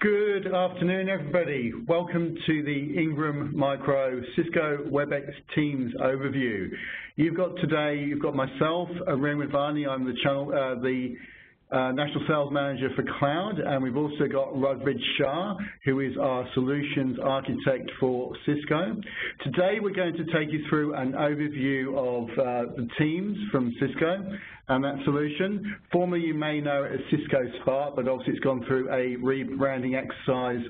Good afternoon, everybody. Welcome to the Ingram Micro Cisco WebEx Teams overview. You've got today, you've got myself, Ren Wadhwani, I'm the channel, uh, the National Sales Manager for Cloud, and we've also got Rugved Shah, who is our Solutions Architect for Cisco. Today we're going to take you through an overview of uh, the Teams from Cisco and that solution. Formerly you may know it as Cisco Spark, but obviously it's gone through a rebranding exercise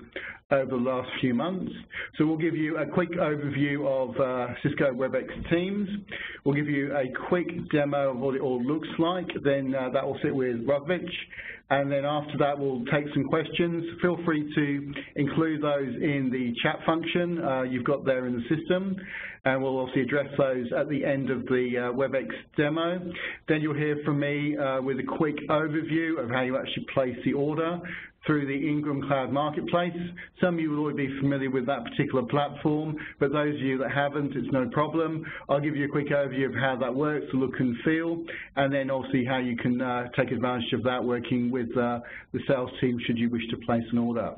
over the last few months. So we'll give you a quick overview of uh, Cisco WebEx Teams. We'll give you a quick demo of what it all looks like. Then uh, that will sit with Rugvich. And then after that, we'll take some questions. Feel free to include those in the chat function uh, you've got there in the system. And we'll obviously address those at the end of the uh, WebEx demo. Then you'll hear from me uh, with a quick overview of how you actually place the order through the Ingram Cloud Marketplace. Some of you will already be familiar with that particular platform, but those of you that haven't, it's no problem. I'll give you a quick overview of how that works, the look and feel, and then obviously how you can uh, take advantage of that working with uh, the sales team should you wish to place an order.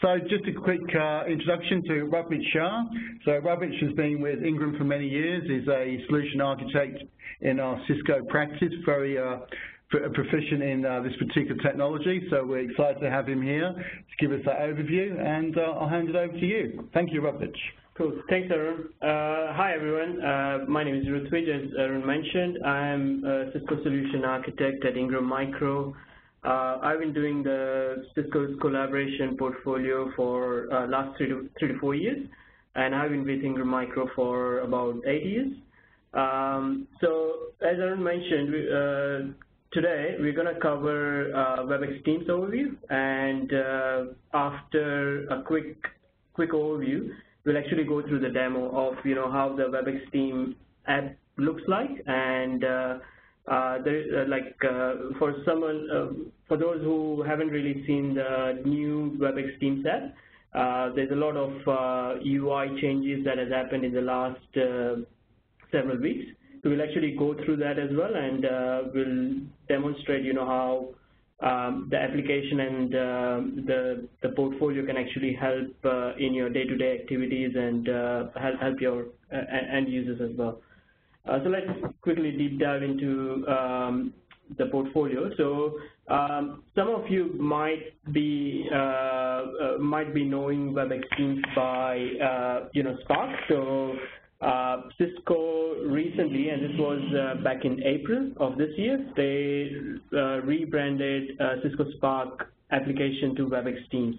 So just a quick uh, introduction to Rugvich Shah. So Rugvich has been with Ingram for many years, is a solution architect in our Cisco practice, very uh, proficient in uh, this particular technology, so we're excited to have him here to give us that overview, and uh, I'll hand it over to you. Thank you, Rugvich. Cool. Thanks, Arun. Uh, hi, everyone. Uh, my name is Ruthwij, as Aaron mentioned. I'm a Cisco Solution Architect at Ingram Micro. Uh, I've been doing the Cisco's collaboration portfolio for uh, last three to, three to four years, and I've been with Ingram Micro for about eight years. Um, so, as Aaron mentioned, Today, we're going to cover uh, WebEx Teams overview, and uh, after a quick quick overview, we'll actually go through the demo of you know how the WebEx Team app looks like, and uh, uh there, uh, like uh, for someone for those who haven't really seen the new WebEx Teams app, there's a lot of UI changes that has happened in the last several weeks. So we'll actually go through that as well, and uh, we'll demonstrate, you know, how um, the application and uh, the the portfolio can actually help uh, in your day-to-day -day activities and uh, help help your uh, end users as well. Uh, so let's quickly deep dive into um, the portfolio. So um, some of you might be might be knowing WebEx Teams by you know Spark. So Cisco recently, and this was uh, back in April of this year, they uh, rebranded uh, Cisco Spark application to WebEx Teams.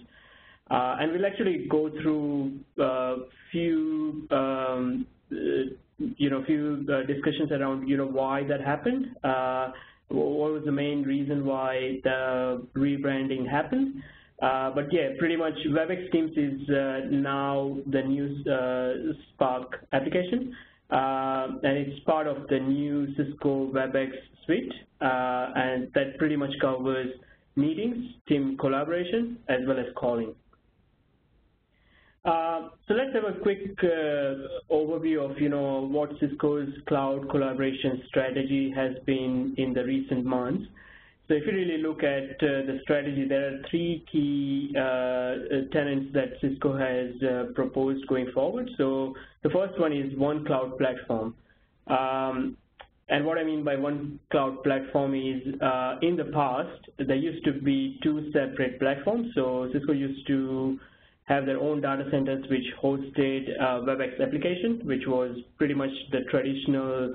Uh, and we'll actually go through a uh, few, um, you know, few discussions around, you know, why that happened. what was the main reason why the rebranding happened? Uh, but yeah, pretty much WebEx Teams is uh, now the new uh, Spark application, uh, and it's part of the new Cisco WebEx suite, uh, and that pretty much covers meetings, team collaboration, as well as calling. so let's have a quick overview of you know what Cisco's cloud collaboration strategy has been in the recent months. So if you really look at uh, the strategy, there are three key uh, uh, tenets that Cisco has uh, proposed going forward. So the first one is one cloud platform. Um, and what I mean by one cloud platform is uh, in the past, there used to be two separate platforms. So Cisco used to have their own data centers which hosted uh, WebEx application, which was pretty much the traditional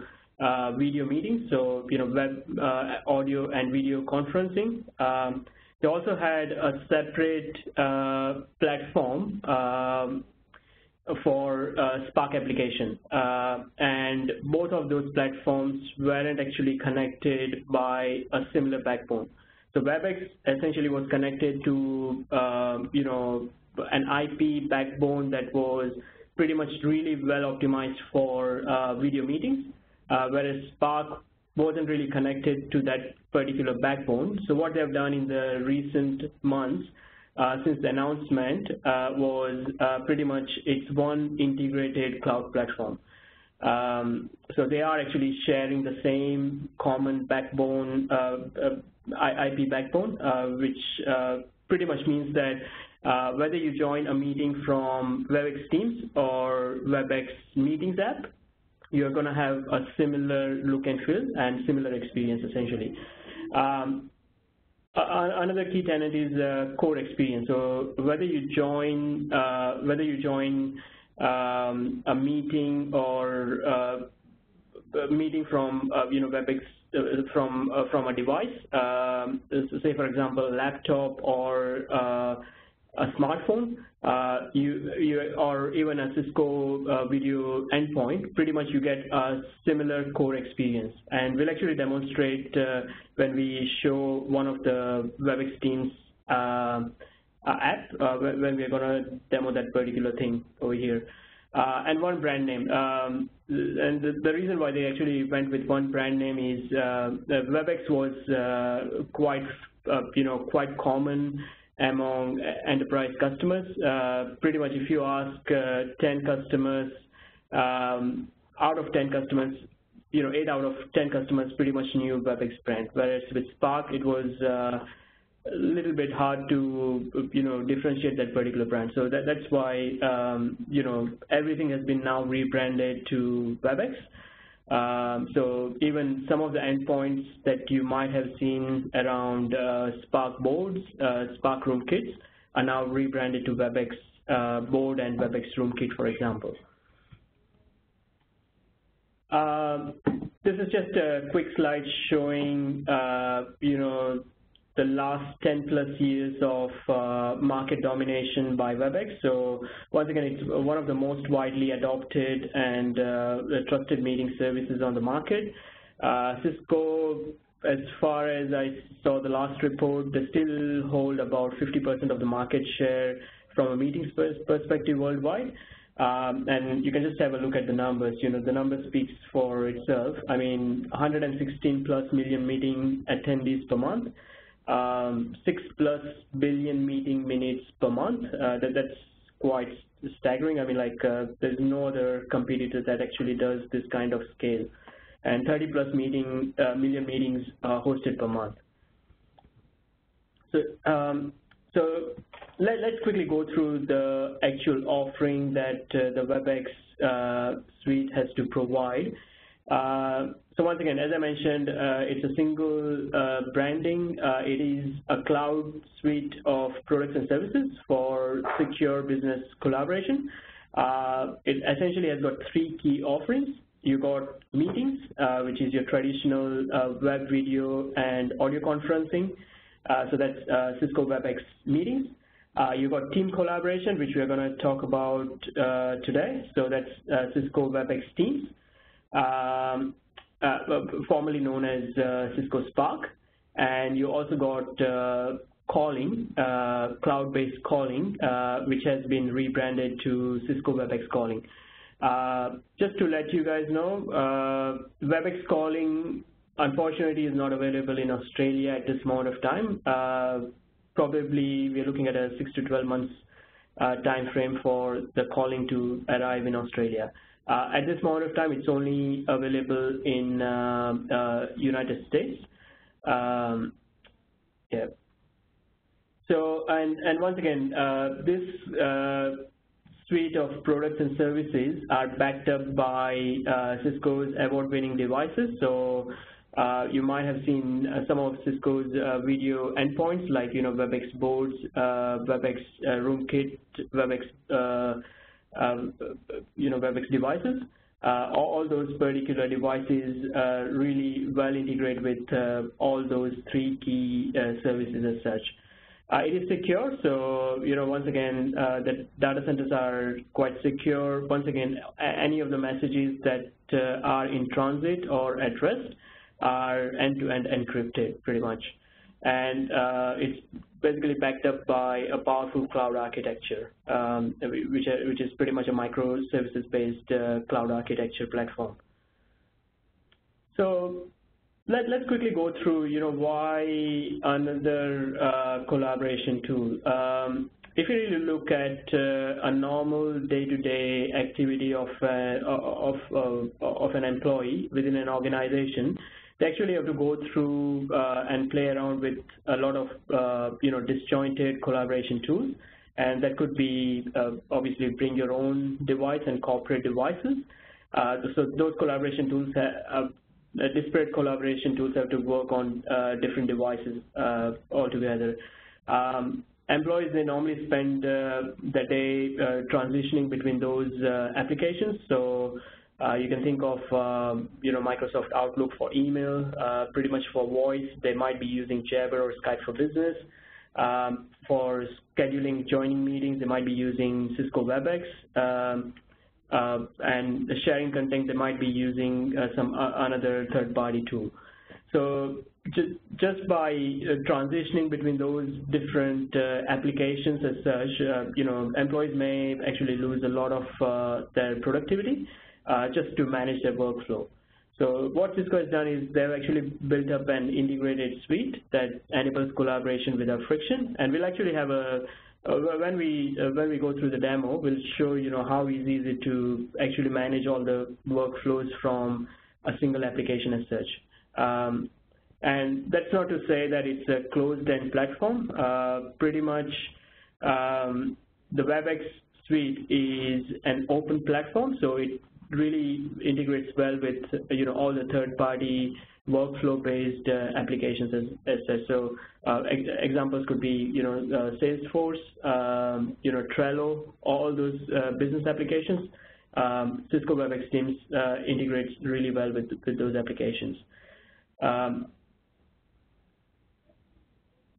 video meetings, so you know web uh, audio and video conferencing. Um, they also had a separate uh, platform um, for uh, Spark application, uh, and both of those platforms weren't actually connected by a similar backbone. So WebEx essentially was connected to um, you know an IP backbone that was pretty much really well optimized for uh, video meetings uh, whereas Spark wasn't really connected to that particular backbone. So what they've done in the recent months uh, since the announcement uh, was uh, pretty much it's one integrated cloud platform. Um, so they are actually sharing the same common backbone, uh, uh, IP backbone, which pretty much means that uh, whether you join a meeting from WebEx Teams or WebEx Meetings app, you're going to have a similar look and feel and similar experience essentially. Um, another key tenet is uh, core experience. So whether you join uh, whether you join um, a meeting or uh, a meeting from uh, you know WebEx uh, from from a device, um, say for example a laptop or a smartphone, uh, you, you, or even a Cisco uh, video endpoint, pretty much you get a similar core experience. And we'll actually demonstrate uh, when we show one of the WebEx Teams uh, app, uh, when we're going to demo that particular thing over here. Uh, and one brand name. Um, and the, the, reason why they actually went with one brand name is WebEx was quite, you know, quite common among enterprise customers. Uh, pretty much if you ask uh, 10 customers, um, out of 10 customers, you know, 8 out of 10 customers pretty much knew WebEx brand, whereas with Spark it was uh, a little bit hard to, you know, differentiate that particular brand. So that, that's why, um, you know, everything has been now rebranded to WebEx. Um, so even some of the endpoints that you might have seen around uh, Spark boards, uh, Spark Room Kits, are now rebranded to WebEx uh, board and WebEx Room Kit, for example. Um, this is just a quick slide showing, uh, you know, the last 10 plus years of uh, market domination by WebEx. So once again, it's one of the most widely adopted and uh, trusted meeting services on the market. Uh, Cisco, as far as I saw the last report, they still hold about 50% of the market share from a meetings perspective worldwide. Um, and you can just have a look at the numbers. You know, the number speaks for itself. I mean, 116 plus million meeting attendees per month um, six plus billion meeting minutes per month. Uh, that, that's quite staggering. I mean, like uh, there's no other competitor that actually does this kind of scale, and 30 plus meeting uh, million meetings hosted per month. So, um, so let, us quickly go through the actual offering that uh, the WebEx uh, suite has to provide. Uh, so once again, as I mentioned, uh, it's a single uh, branding. Uh, it is a cloud suite of products and services for secure business collaboration. Uh, it essentially has got three key offerings. You got meetings, uh, which is your traditional web video and audio conferencing. so that's Cisco WebEx meetings. you've got team collaboration, which we're going to talk about today. So that's Cisco WebEx Teams um, uh, formerly known as uh, Cisco Spark. And you also got uh, calling, uh, cloud-based calling, uh, which has been rebranded to Cisco WebEx Calling. Uh, just to let you guys know, WebEx Calling unfortunately is not available in Australia at this moment of time. probably we're looking at a 6 to 12 months time frame for the calling to arrive in Australia. Uh, at this moment of time, it's only available in uh, uh, United States. Um, yeah. So, and, and once again, uh, this uh, suite of products and services are backed up by uh, Cisco's award-winning devices. So, you might have seen some of Cisco's video endpoints like, you know, WebEx boards, WebEx RoomKit, WebEx um, you know, WebEx devices. Uh, all those particular devices uh, really well integrate with uh, all those three key uh, services as such. Uh, it is secure, so you know once again uh, the data centers are quite secure. Once again, any of the messages that are in transit or at rest are end-to-end -end encrypted, pretty much, and it's basically backed up by a powerful cloud architecture, um, which, which is pretty much a microservices-based uh, cloud architecture platform. So let, us quickly go through, you know, why another uh, collaboration tool. Um, if you really look at uh, a normal day-to-day -day activity of, uh, of, of an employee within an organization, they actually have to go through uh, and play around with a lot of uh, you know disjointed collaboration tools, and that could be uh, obviously bring your own device and corporate devices. So those collaboration tools, have, disparate collaboration tools have to work on different devices altogether. Um, employees, they normally spend uh, the day uh, transitioning between those uh, applications. So you can think of, um, you know, Microsoft Outlook for email, uh, pretty much for voice. They might be using Jabber or Skype for Business. Um, for scheduling joining meetings, they might be using Cisco WebEx. Um, uh, and sharing content, they might be using some another third-party tool. So just by uh, transitioning between those different uh, applications as such, uh, you know, employees may actually lose a lot of their productivity just to manage their workflow. So what Cisco has done is they've actually built up an integrated suite that enables collaboration without friction. And we'll actually have a, uh, when we uh, when we go through the demo, we'll show you know how easy is it to actually manage all the workflows from a single application as such. Um, and that's not to say that it's a closed-end platform. Uh, pretty much um, the WebEx suite is an open platform, so it really integrates well with you know all the third-party workflow-based uh, applications as, as, So uh, ex examples could be you know uh, Salesforce, um, you know Trello, all those uh, business applications. Um, Cisco WebEx Teams uh, integrates really well with, with those applications.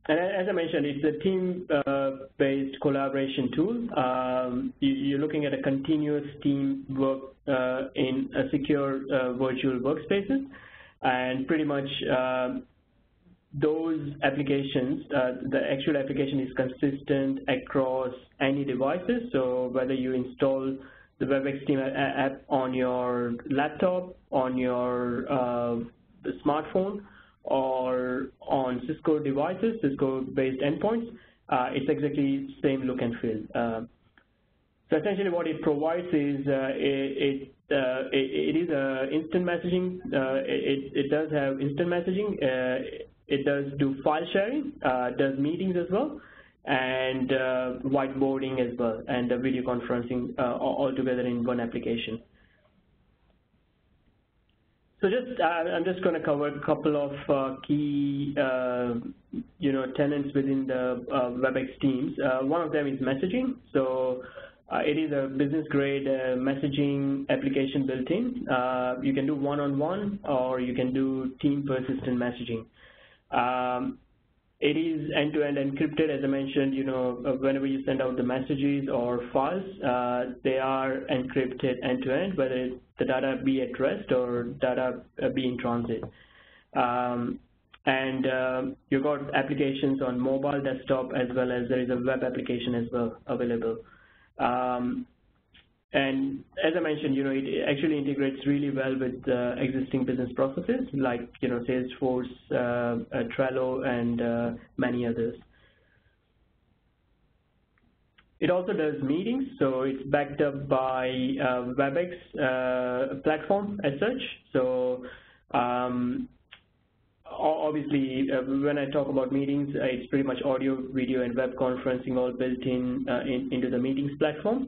And as I mentioned, it's a team-based collaboration tool. Um, you're looking at a continuous team work uh, in a secure uh, virtual workspaces, and pretty much uh, those applications, uh, the actual application is consistent across any devices. So whether you install the WebEx Team app on your laptop, on your uh, smartphone, or on Cisco devices, Cisco-based endpoints, uh, it's exactly same look and feel. Uh, so essentially what it provides is uh, it, uh, it, it is uh, instant messaging. It, it does have instant messaging. it does do file sharing, does meetings as well, and whiteboarding as well, and video conferencing all together in one application. So just, uh, I'm just going to cover a couple of uh, key, uh, you know, tenants within the uh, WebEx teams. Uh, one of them is messaging. So uh, it is a business-grade messaging application built in. you can do one-on-one, -on -one, or you can do team persistent messaging. Um, it is end-to-end -end encrypted, as I mentioned, you know, whenever you send out the messages or files, they are encrypted end-to-end, -end, whether the data be at rest or data uh, be in transit. Um, and uh, you've got applications on mobile desktop as well as there is a web application as well available. Um, and as I mentioned, you know, it actually integrates really well with uh, existing business processes like, you know, Salesforce, uh, uh, Trello, and uh, many others. It also does meetings, so it's backed up by uh, WebEx uh, platform as such. So um, obviously, uh, when I talk about meetings, it's pretty much audio, video, and web conferencing all built in, in into the meetings platform.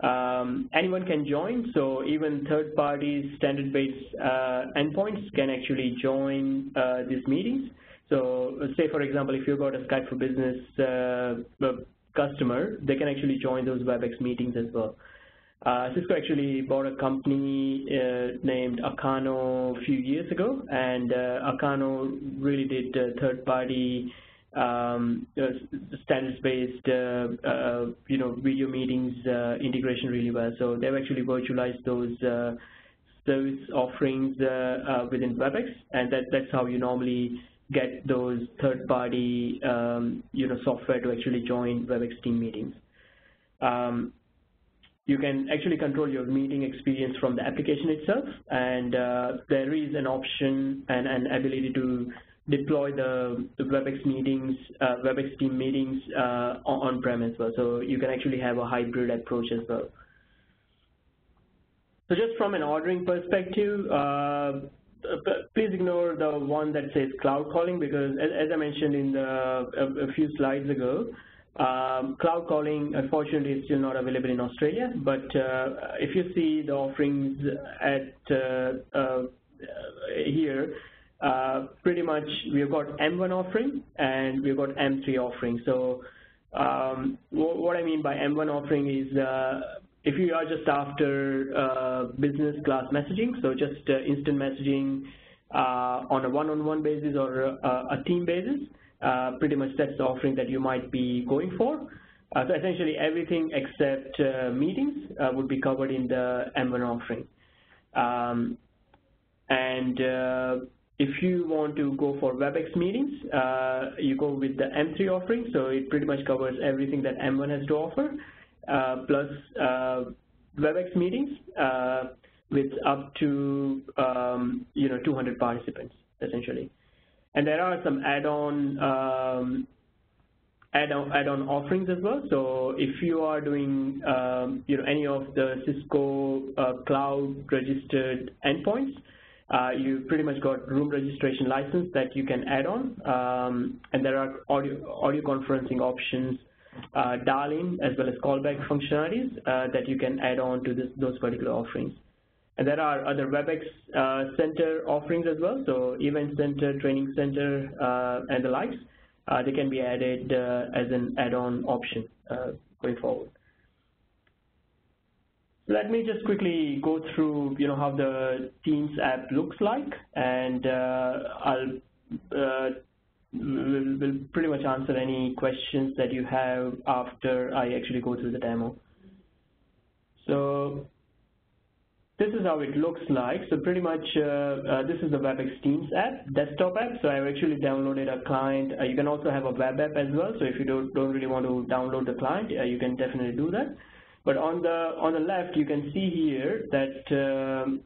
Um, anyone can join, so even third parties, standard-based uh, endpoints can actually join uh, these meetings. So say, for example, if you've got a Skype for Business uh, customer, they can actually join those WebEx meetings as well. Uh, Cisco actually bought a company uh, named Acano a few years ago, and uh, Acano really did third-party um, uh, standards-based, uh, uh, you know, video meetings uh, integration really well. So they've actually virtualized those uh, service offerings uh, within WebEx, and that, that's how you normally get those third-party, um, you know, software to actually join WebEx team meetings. Um, you can actually control your meeting experience from the application itself, and there is an option and an ability to deploy the, the WebEx meetings, uh, WebEx team meetings uh, on-prem as well. So you can actually have a hybrid approach as well. So just from an ordering perspective, uh, please ignore the one that says cloud calling because as, I mentioned in the, a, a, few slides ago, um, cloud calling unfortunately is still not available in Australia, but uh, if you see the offerings at uh, uh, here, uh, pretty much we've got M1 offering and we've got M3 offering. So um, what I mean by M1 offering is uh, if you are just after uh, business class messaging, so just uh, instant messaging uh, on a one-on-one -on -one basis or a, a team basis, uh, pretty much that's the offering that you might be going for. Uh, so essentially everything except uh, meetings would be covered in the M1 offering. Um, and if you want to go for WebEx meetings, you go with the M3 offering, so it pretty much covers everything that M1 has to offer. Uh, plus uh, WebEx meetings uh, with up to um, you know 200 participants essentially. And there are some add-on um, add-on add-on offerings as well. So if you are doing um, you know any of the Cisco uh, cloud registered endpoints, uh, you pretty much got room registration license that you can add on, um, and there are audio audio conferencing options dial-in as well as callback functionalities uh, that you can add on to this, those particular offerings. And there are other WebEx uh, Center offerings as well, so Event Center, Training Center, uh, and the likes. Uh, they can be added uh, as an add-on option going forward. Let me just quickly go through, you know, how the Teams app looks like, and I'll will, will pretty much answer any questions that you have after I actually go through the demo. So this is how it looks like. So pretty much uh, uh, this is the WebEx Teams app, desktop app. So I've actually downloaded a client. Uh, you can also have a web app as well. So if you don't, don't really want to download the client, uh, you can definitely do that. But on the on the left, you can see here that um,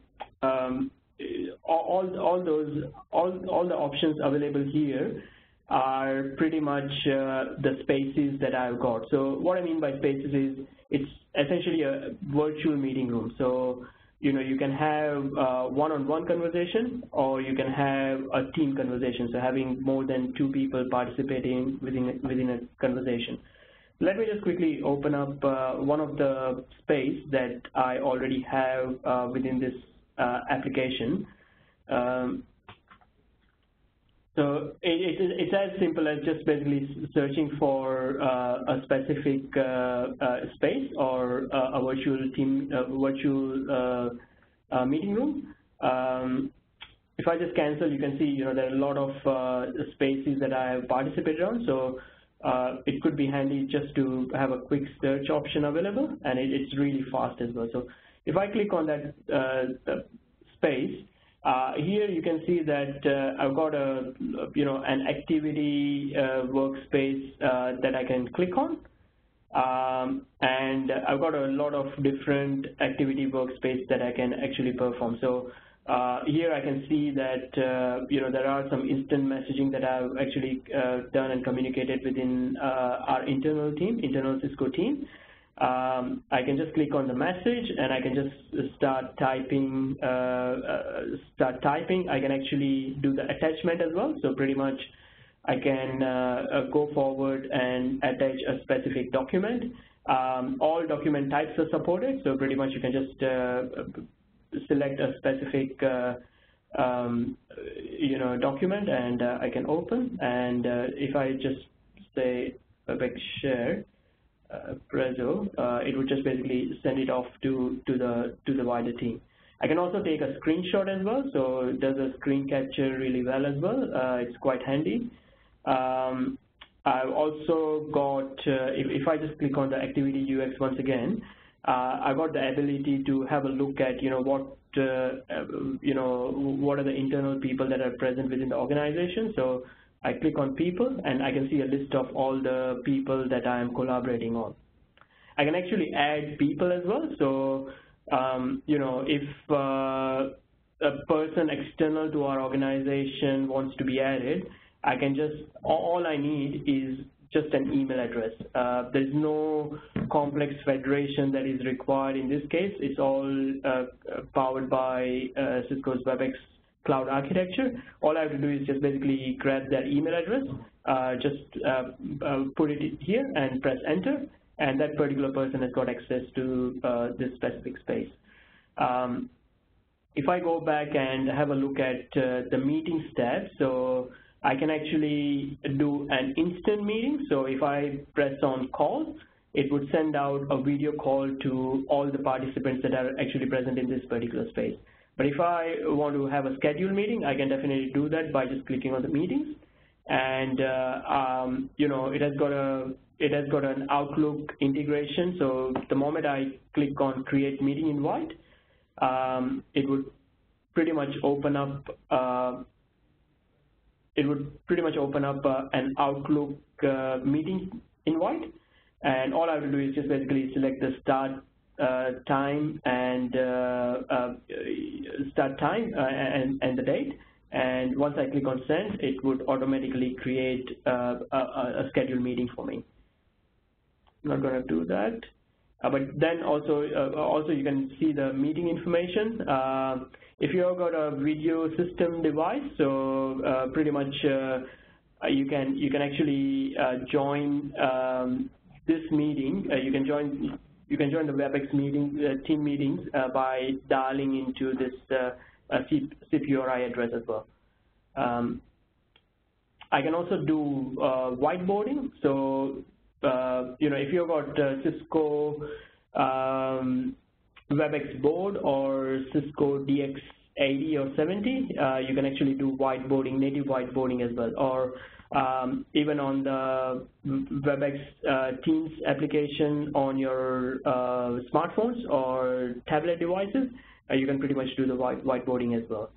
um, all all those all all the options available here are pretty much uh, the spaces that I've got. So what I mean by spaces is it's essentially a virtual meeting room. So you know you can have one-on-one -on -one conversation or you can have a team conversation. So having more than two people participating within within a conversation. Let me just quickly open up uh, one of the space that I already have uh, within this uh, application. Um, so it, it, it's as simple as just basically searching for uh, a specific uh, uh, space or uh, a virtual team, virtual uh, uh, meeting room. Um, if I just cancel, you can see you know there are a lot of spaces that I have participated on. So it could be handy just to have a quick search option available, and it, it's really fast as well. So if I click on that space, uh, here you can see that uh, I've got a, you know, an activity uh, workspace uh, that I can click on. Um, and I've got a lot of different activity workspace that I can actually perform. So uh, here I can see that, uh, you know, there are some instant messaging that I've actually done and communicated within our internal team, internal Cisco team I can just click on the message and I can just start typing. Uh, uh, start typing. I can actually do the attachment as well. So pretty much, I can uh, uh go forward and attach a specific document. Um, all document types are supported. So pretty much, you can just uh, select a specific. Uh, um, you know, document and I can open and if I just say a big share, Prezo, uh, it would just basically send it off to, to, the, to the wider team. I can also take a screenshot as well, so it does a screen capture really well as well. Uh, it's quite handy. Um, I've also got, uh, if, if I just click on the activity UX once again, uh, I got the ability to have a look at, you know, what, uh, you know, what are the internal people that are present within the organization. So I click on people and I can see a list of all the people that I am collaborating on. I can actually add people as well. So, um, you know, if uh, a person external to our organization wants to be added, I can just, all I need is just an email address. Uh, there's no complex federation that is required in this case. It's all uh, powered by uh, Cisco's WebEx cloud architecture. All I have to do is just basically grab that email address, uh, just uh, uh, put it here and press enter, and that particular person has got access to uh, this specific space. Um, if I go back and have a look at uh, the meetings tab, so I can actually do an instant meeting. So if I press on call, it would send out a video call to all the participants that are actually present in this particular space. But if I want to have a scheduled meeting, I can definitely do that by just clicking on the meetings. And uh, um, you know, it has got a it has got an Outlook integration. So the moment I click on Create Meeting Invite, um, it would pretty much open up uh, it would pretty much open up uh, an Outlook uh, meeting invite. And all I have to do is just basically select the start time and uh, uh, start time uh, and, and the date. And once I click on send, it would automatically create a, a scheduled meeting for me. I'm not going to do that. but then also, also you can see the meeting information if you've got a video system device, so uh, pretty much uh, you can you can actually uh, join um, this meeting. Uh, you can join you can join the WebEx meeting uh, team meetings uh, by dialing into this SIP URI address as well. Um, I can also do whiteboarding. So you know if you've got Cisco um, WebEx board or Cisco DX80 or 70, uh, you can actually do whiteboarding, native whiteboarding as well. Or um, even on the WebEx uh, Teams application on your uh, smartphones or tablet devices, uh, you can pretty much do the white whiteboarding as well.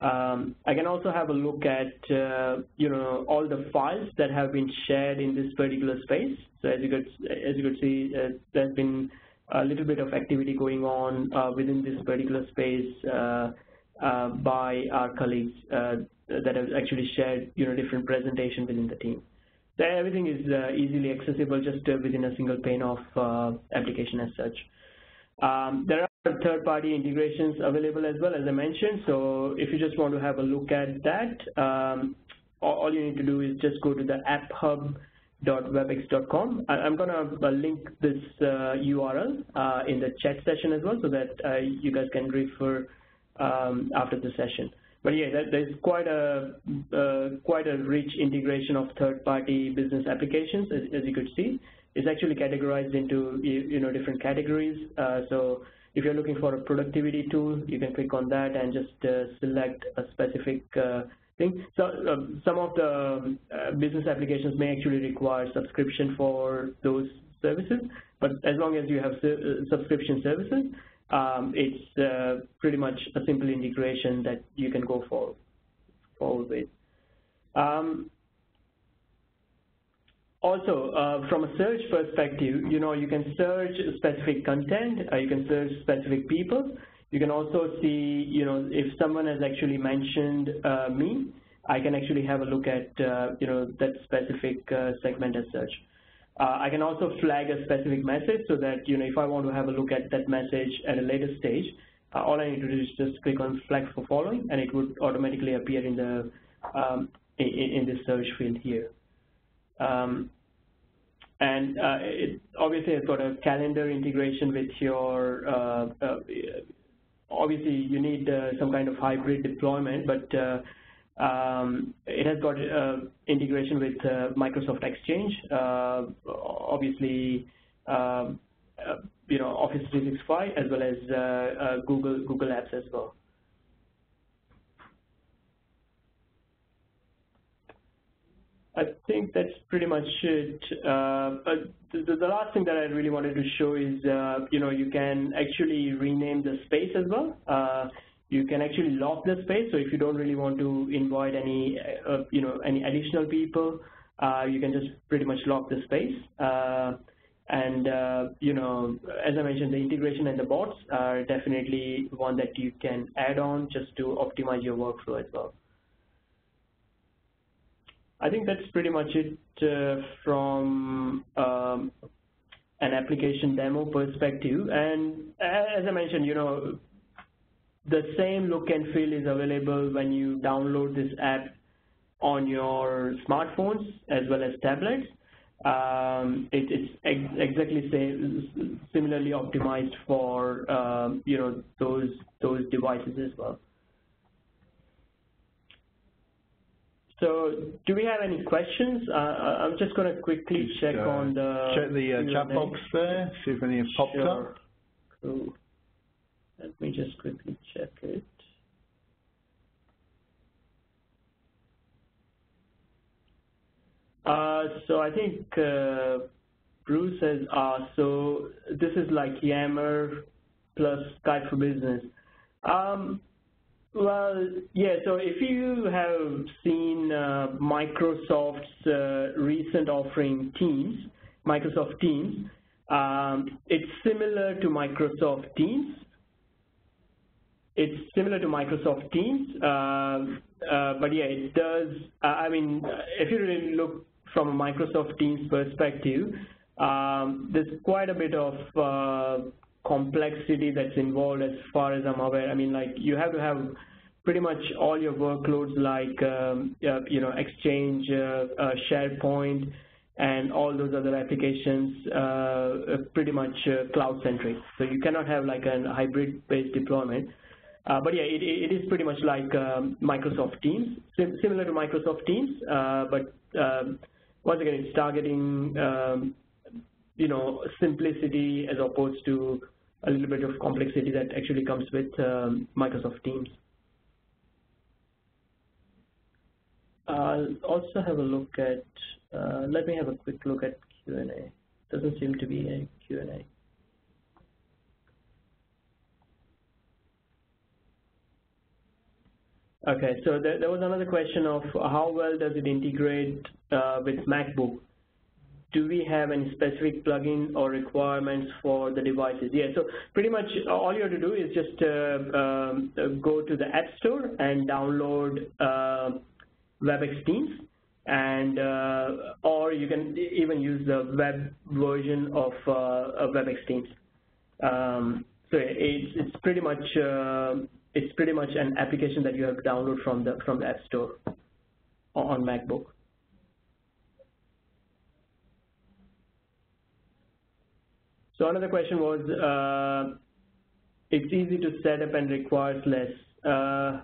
Um, I can also have a look at, uh, you know, all the files that have been shared in this particular space. So as you could, as you could see, uh, there's been a little bit of activity going on uh, within this particular space uh, by our colleagues that have actually shared you know different presentations within the team. So everything is easily accessible just within a single pane of application as such. Um, there are third-party integrations available as well, as I mentioned. So if you just want to have a look at that, um, all you need to do is just go to the App Hub webex.com. I'm going to uh, link this uh, URL uh, in the chat session as well so that uh, you guys can refer after the session. But yeah, there's quite a uh, quite a rich integration of third-party business applications, as, as, you could see. It's actually categorized into you, know different categories. Uh, so if you're looking for a productivity tool, you can click on that and just select a specific thing. So uh, some of the uh, business applications may actually require subscription for those services, but as long as you have uh, subscription services, um, it's uh, pretty much a simple integration that you can go for, forward with. Um, also, uh, from a search perspective, you know, you can search specific content, uh, you can search specific people, you can also see, you know, if someone has actually mentioned uh, me, I can actually have a look at, uh, you know, that specific uh, segment as such. Uh, I can also flag a specific message so that, you know, if I want to have a look at that message at a later stage, uh, all I need to do is just click on flag for following, and it would automatically appear in the um, in, in the search field here. Um, and uh, it obviously has got a calendar integration with your uh, obviously you need uh, some kind of hybrid deployment, but uh, um, it has got uh, integration with uh, Microsoft Exchange, uh, obviously, um, uh, you know, Office 365 as well as Google Google Apps as well. I think that's pretty much it. Uh, the, the, last thing that I really wanted to show is, uh, you know, you can actually rename the space as well. Uh, you can actually lock the space. So if you don't really want to invite any, uh, you know, any additional people, uh, you can just pretty much lock the space. Uh, and, you know, as I mentioned, the integration and the bots are definitely one that you can add on just to optimize your workflow as well. I think that's pretty much it uh, from um, an application demo perspective. And as I mentioned, you know, the same look and feel is available when you download this app on your smartphones as well as tablets. Um, it, it's ex exactly same, similarly optimized for um, you know those those devices as well. So, do we have any questions? Uh, I'm just going to quickly check uh, on the check the uh, chat box there, see if any have popped sure. up. Cool. Let me just quickly check it. Uh, so I think uh, Bruce has asked, so this is like Yammer plus Skype for Business. Um, well, yeah, so if you have seen uh, Microsoft's uh, recent offering Teams, Microsoft Teams, um, it's similar to Microsoft Teams. It's similar to Microsoft Teams, uh, uh but yeah, it does, uh, I mean, if you really look from a Microsoft Teams perspective, um, there's quite a bit of uh, complexity that's involved as far as I'm aware. I mean, like you have to have pretty much all your workloads like, um, uh, you know, Exchange, uh, uh SharePoint, and all those other applications uh, uh, pretty much cloud-centric. So you cannot have like a hybrid-based deployment. But yeah, it, it is pretty much like um, Microsoft Teams, sim similar to Microsoft Teams, but um, once again, it's targeting, um, you know, simplicity as opposed to a little bit of complexity that actually comes with um, Microsoft Teams. I'll also have a look at, uh, let me have a quick look at Q&A. Doesn't seem to be a Q&A. Okay, so there, there, was another question of how well does it integrate uh, with MacBook? Do we have any specific plugin or requirements for the devices? Yeah, so pretty much all you have to do is just uh, um, go to the App Store and download uh, WebEx Teams, and uh, or you can even use the web version of, uh, of WebEx Teams. Um, so it's, it's pretty much uh, it's pretty much an application that you have to download from the from the App Store on MacBook. So another question was, uh, it's easy to set up and requires less. Uh,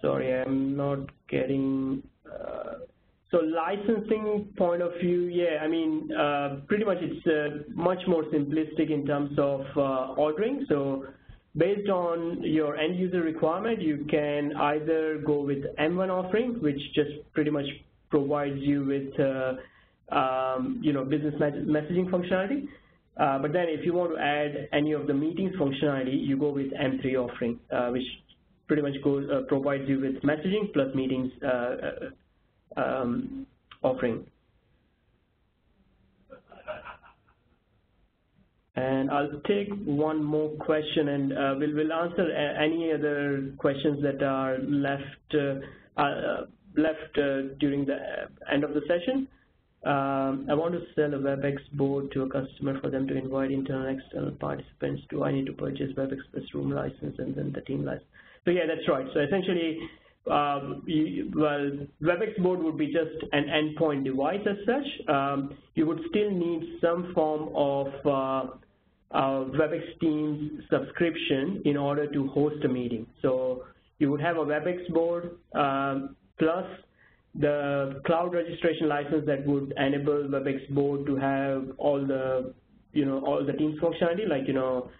sorry, I'm not getting. Uh, so licensing point of view, yeah, I mean, uh, pretty much it's uh, much more simplistic in terms of uh, ordering. So Based on your end user requirement, you can either go with M1 offering, which just pretty much provides you with uh, um, you know business messaging functionality. Uh, but then if you want to add any of the meetings functionality, you go with M3 offering, uh, which pretty much goes uh, provides you with messaging plus meetings uh, uh, um, offering. And I'll take one more question, and uh, we'll, we'll answer any other questions that are left uh, uh, left uh, during the end of the session. Um, I want to sell a WebEx board to a customer for them to invite internal and external participants. Do I need to purchase WebEx Room license and then the team license? So yeah, that's right. So essentially, um, you, well, WebEx board would be just an endpoint device as such. Um, you would still need some form of uh, uh, WebEx Teams subscription in order to host a meeting. So you would have a WebEx board um, plus the cloud registration license that would enable WebEx board to have all the, you know, all the Teams functionality, like, you know,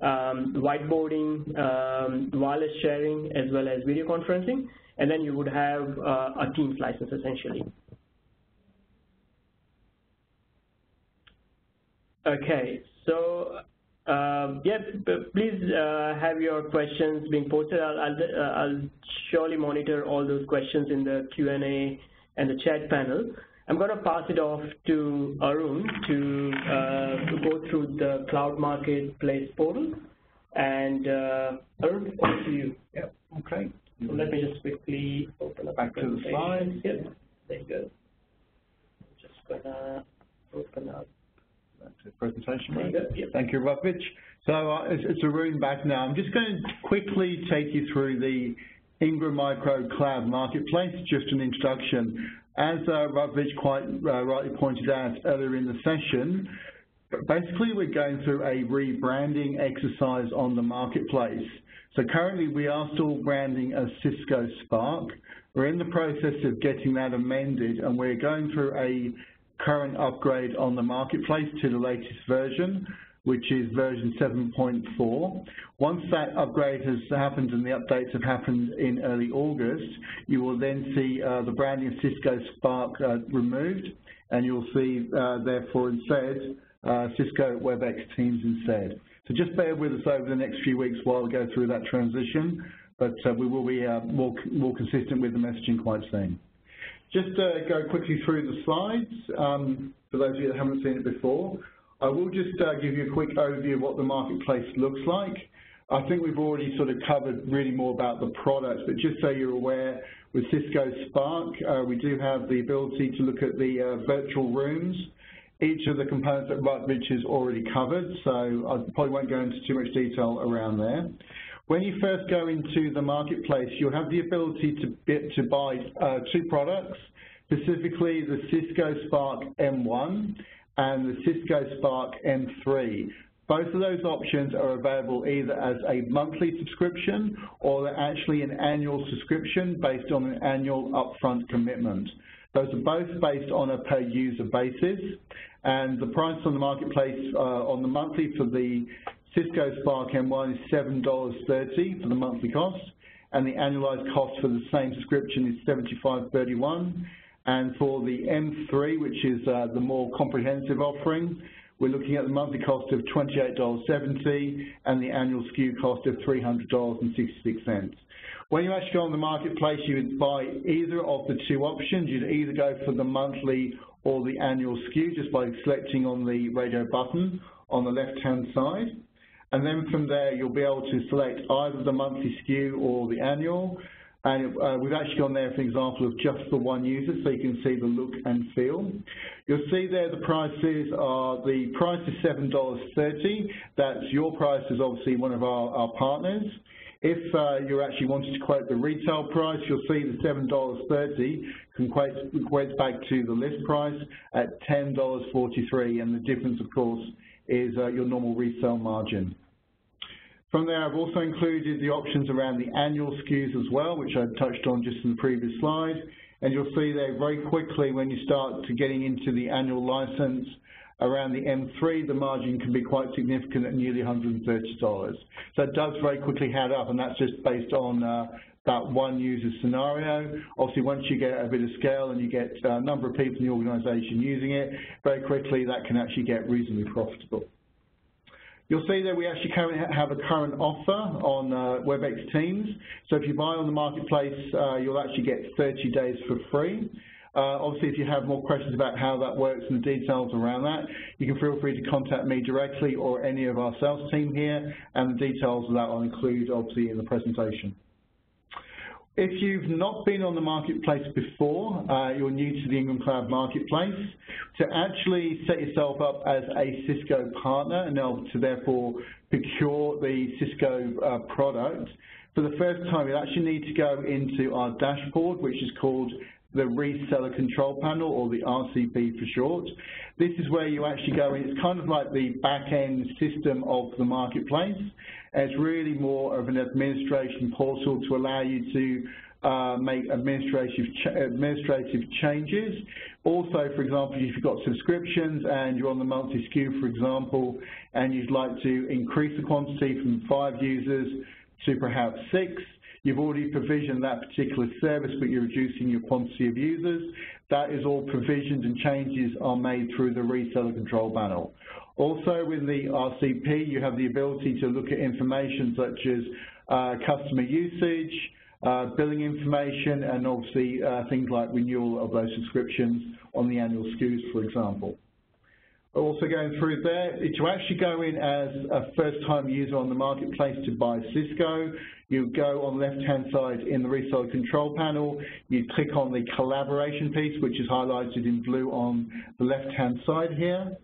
um, whiteboarding, um, wireless sharing, as well as video conferencing. And then you would have uh, a Teams license essentially. Okay, so um, yeah, please uh, have your questions being posted. I'll, I'll, uh, I'll, surely monitor all those questions in the Q&A and the chat panel. I'm going to pass it off to Arun to, uh, to go through the Cloud Marketplace portal. And uh, Arun, over to you. Yep, okay. So let me just quickly open up Back to the slides. Yep, there you go. I'm just going to open up presentation, right? Yeah. Thank you, Rutledge. So uh, it's, it's Arun back now. I'm just going to quickly take you through the Ingram Micro Cloud Marketplace, just an introduction. As uh, quite uh, rightly pointed out earlier in the session, basically we're going through a rebranding exercise on the marketplace. So currently we are still branding as Cisco Spark. We're in the process of getting that amended and we're going through a current upgrade on the marketplace to the latest version, which is version 7.4. Once that upgrade has happened and the updates have happened in early August, you will then see uh, the branding of Cisco Spark uh, removed, and you'll see, uh, therefore, instead, uh, Cisco WebEx Teams instead. So just bear with us over the next few weeks while we go through that transition, but uh, we will be uh, more, more consistent with the messaging quite soon. Just uh, go quickly through the slides um, for those of you that haven't seen it before. I will just uh, give you a quick overview of what the marketplace looks like. I think we've already sort of covered really more about the products, but just so you're aware, with Cisco Spark, uh, we do have the ability to look at the uh, virtual rooms. Each of the components that Rutledge has already covered, so I probably won't go into too much detail around there. When you first go into the marketplace, you'll have the ability to, to buy uh, two products, specifically the Cisco Spark M1 and the Cisco Spark M3. Both of those options are available either as a monthly subscription or they're actually an annual subscription based on an annual upfront commitment. Those are both based on a per user basis and the price on the marketplace uh, on the monthly for the Cisco Spark M1 is $7.30 for the monthly cost, and the annualized cost for the same subscription is $75.31. And for the M3, which is uh, the more comprehensive offering, we're looking at the monthly cost of $28.70 and the annual SKU cost of $300.66. When you actually go on the marketplace, you would buy either of the two options. You'd either go for the monthly or the annual SKU just by selecting on the radio button on the left-hand side. And then from there, you'll be able to select either the monthly SKU or the annual. And uh, we've actually gone there, for example, of just the one user, so you can see the look and feel. You'll see there the prices are, the price is $7.30. That's your price is obviously one of our, our partners. If uh, you're actually wanting to quote the retail price, you'll see the $7.30 can quote, equates back to the list price at $10.43, and the difference, of course, is uh, your normal resale margin. From there, I've also included the options around the annual SKUs as well, which I touched on just in the previous slide. And you'll see there very quickly when you start to getting into the annual license around the M3, the margin can be quite significant at nearly $130. So it does very quickly add up, and that's just based on uh, that one user scenario. Obviously, once you get a bit of scale and you get a number of people in the organization using it, very quickly that can actually get reasonably profitable. You'll see that we actually have a current offer on uh, WebEx Teams. So if you buy on the marketplace, uh, you'll actually get 30 days for free. Uh, obviously, if you have more questions about how that works and the details around that, you can feel free to contact me directly or any of our sales team here, and the details of that I'll include, obviously, in the presentation. If you've not been on the marketplace before, uh, you're new to the Ingram Cloud Marketplace, to actually set yourself up as a Cisco partner and to therefore procure the Cisco uh, product, for the first time you'll actually need to go into our dashboard, which is called the Reseller Control Panel, or the RCP for short. This is where you actually go in. It's kind of like the back-end system of the marketplace. It's really more of an administration portal to allow you to uh, make administrative ch administrative changes. Also, for example, if you've got subscriptions and you're on the monthly SKU, for example, and you'd like to increase the quantity from five users to perhaps six, You've already provisioned that particular service, but you're reducing your quantity of users. That is all provisioned and changes are made through the reseller control panel. Also, with the RCP, you have the ability to look at information such as uh, customer usage, uh, billing information, and obviously uh, things like renewal of those subscriptions on the annual SKUs, for example. Also going through there, to actually go in as a first-time user on the marketplace to buy Cisco, you go on the left-hand side in the reseller control panel, you click on the collaboration piece, which is highlighted in blue on the left-hand side here.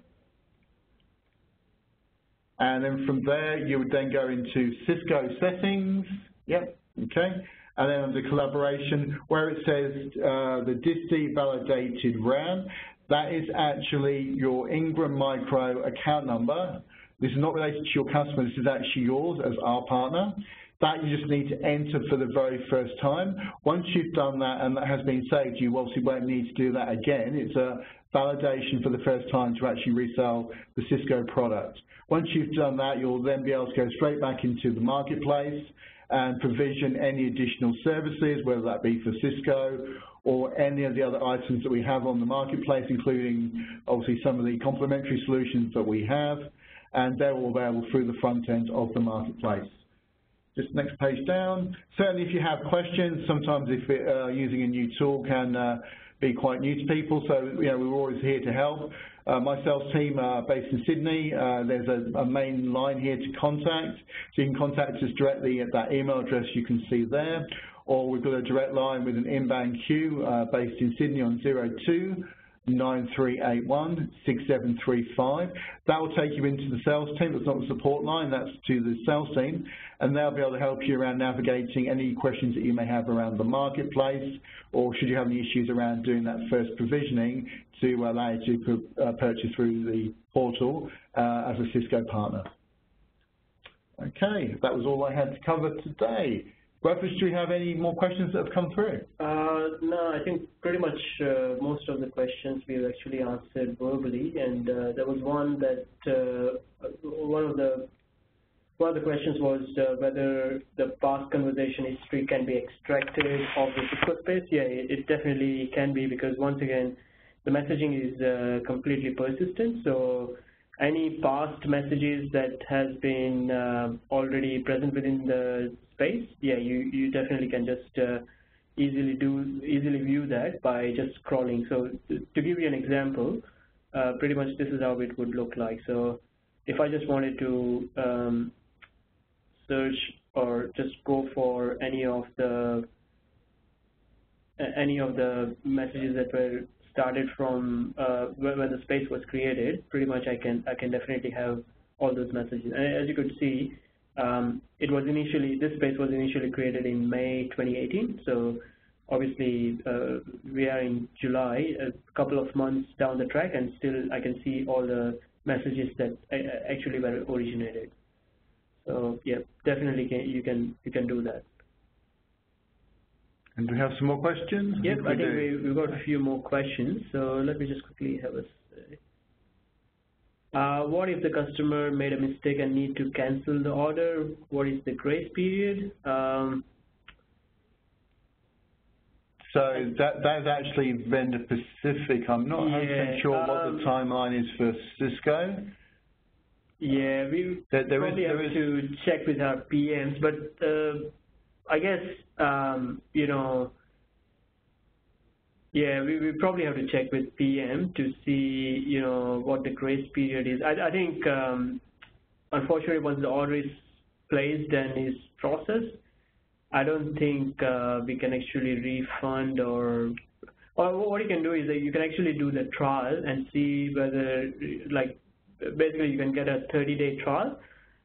And then from there, you would then go into Cisco settings. Yep, okay. And then under collaboration, where it says uh, the DISTI validated RAN, that is actually your Ingram Micro account number. This is not related to your customer, this is actually yours as our partner. That you just need to enter for the very first time. Once you've done that and that has been saved, you obviously won't need to do that again. It's a validation for the first time to actually resell the Cisco product. Once you've done that, you'll then be able to go straight back into the marketplace and provision any additional services, whether that be for Cisco or any of the other items that we have on the marketplace, including obviously some of the complementary solutions that we have, and they're all available through the front end of the marketplace. Just next page down. Certainly if you have questions, sometimes if it, uh, using a new tool can uh, be quite new to people, so you know, we're always here to help. Uh, my sales team are based in Sydney. Uh, there's a, a, main line here to contact, so you can contact us directly at that email address you can see there, or we've got a direct line with an inbound queue uh, based in Sydney on 02 9381 6735. That will take you into the sales team. That's not the support line, that's to the sales team. And they'll be able to help you around navigating any questions that you may have around the marketplace, or should you have any issues around doing that first provisioning to allow you to uh, purchase through the portal uh, as a Cisco partner. Okay, that was all I had to cover today. Rufus, do we have any more questions that have come through? Uh, no, I think pretty much uh, most of the questions we've actually answered verbally, and uh, there was one that uh, one of the one of the questions was uh, whether the past conversation history can be extracted of the Cisco space. Yeah, it, it definitely can be because once again, the messaging is uh, completely persistent. So any past messages that has been already present within the space, yeah, you, you definitely can just uh, easily do easily view that by just scrolling. So to give you an example, uh, pretty much this is how it would look like. So if I just wanted to um, search or just go for any of the any of the messages that were started from uh, when the space was created, pretty much I can I can definitely have all those messages. And as you could see, um, it was initially, this space was initially created in May 2018, so obviously uh, we are in July, a couple of months down the track, and still I can see all the messages that actually were originated. So yeah, definitely can, you can you can do that. And do we have some more questions? Yep, I think we, we've got a few more questions. So let me just quickly have a uh, what if the customer made a mistake and need to cancel the order? What is the grace period? Um, so that that's actually vendor specific. I'm not 100% yeah, sure um, what the um, timeline is for Cisco. Yeah, we there, there probably is, have is... to check with our PMs, but uh, I guess um, you know yeah, we, we probably have to check with PM to see, you know, what the grace period is. I, I think, um, unfortunately, once the order is placed and is processed, I don't think uh, we can actually refund or, or what you can do is that you can actually do the trial and see whether, like, basically you can get a 30-day trial.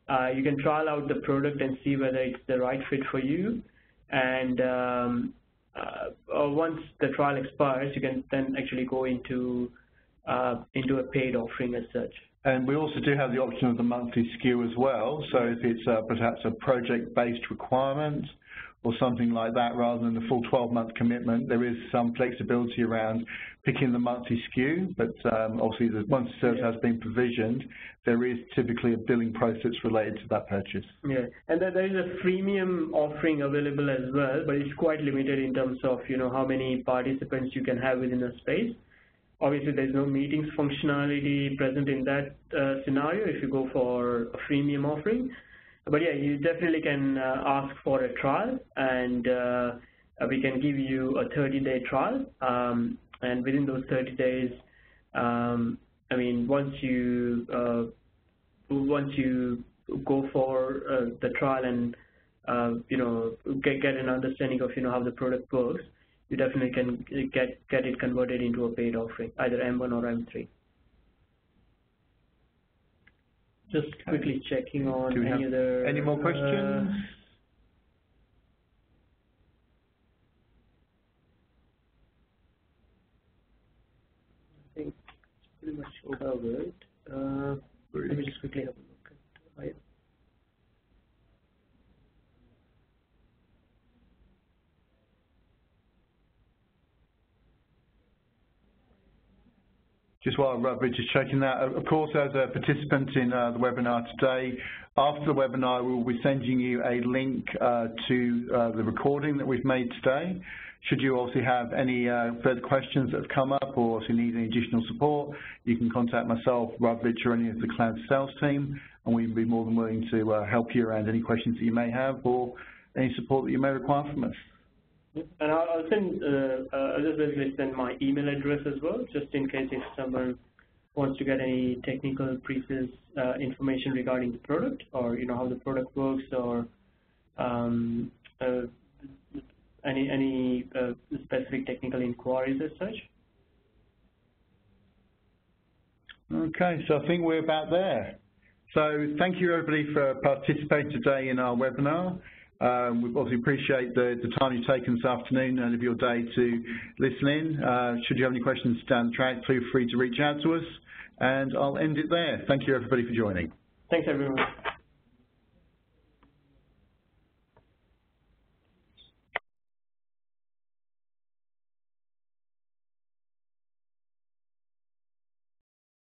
Uh, you can trial out the product and see whether it's the right fit for you. And um, uh, once the trial expires, you can then actually go into uh, into a paid offering as such. And we also do have the option of the monthly SKU as well. So if it's uh, perhaps a project-based requirement or something like that rather than the full 12-month commitment, there is some flexibility around picking the monthly SKU, but um, obviously the, once the service yeah. has been provisioned, there is typically a billing process related to that purchase. Yeah, and there is a freemium offering available as well, but it's quite limited in terms of you know how many participants you can have within a space. Obviously, there's no meetings functionality present in that uh, scenario if you go for a freemium offering. But yeah, you definitely can uh, ask for a trial, and uh, we can give you a 30-day trial. Um, and within those 30 days, um, I mean, once you uh, once you go for the trial and uh, you know get get an understanding of you know how the product works, you definitely can get get it converted into a paid offering, either M1 or M3. Just quickly checking on any other... Any more questions? Uh, I think it's pretty much covered. Uh, let me just quickly have a look at Just while Rich is checking that, of course, as a participant in uh, the webinar today, after the webinar, we will be sending you a link uh, to uh, the recording that we've made today. Should you also have any uh, further questions that have come up or if you need any additional support, you can contact myself, Rich, or any of the cloud sales team, and we'd be more than willing to uh, help you around any questions that you may have or any support that you may require from us. And I'll send, uh, uh, I'll just basically send my email address as well, just in case if someone wants to get any technical pieces uh, information regarding the product or you know how the product works or um, uh, any any uh, specific technical inquiries as such. Okay, so I think we're about there. So thank you everybody for participating today in our webinar. Um, we obviously appreciate the, the, time you've taken this afternoon and of your day to listen in. Uh, should you have any questions down the track, feel free to reach out to us. And I'll end it there. Thank you, everybody, for joining. Thanks, everyone.